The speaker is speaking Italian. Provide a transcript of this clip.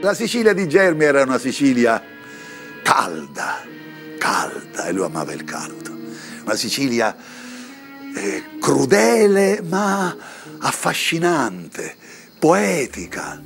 La Sicilia di Germi era una Sicilia calda, calda, e lui amava il caldo. Una Sicilia eh, crudele ma affascinante, poetica.